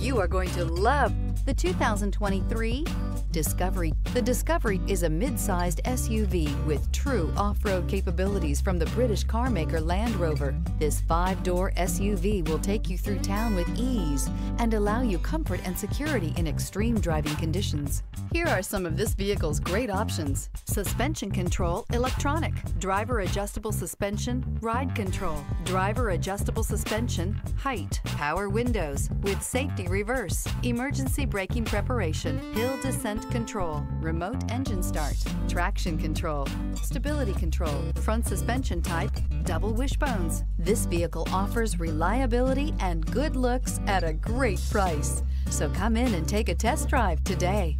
You are going to love the 2023 Discovery. The Discovery is a mid-sized SUV with true off-road capabilities from the British carmaker Land Rover. This five-door SUV will take you through town with ease and allow you comfort and security in extreme driving conditions. Here are some of this vehicle's great options. Suspension control, electronic, driver adjustable suspension, ride control, driver adjustable suspension, height, power windows with safety reverse, emergency braking preparation, hill descent control, remote engine start, traction control, stability control, front suspension type, double wishbones. This vehicle offers reliability and good looks at a great price. So come in and take a test drive today.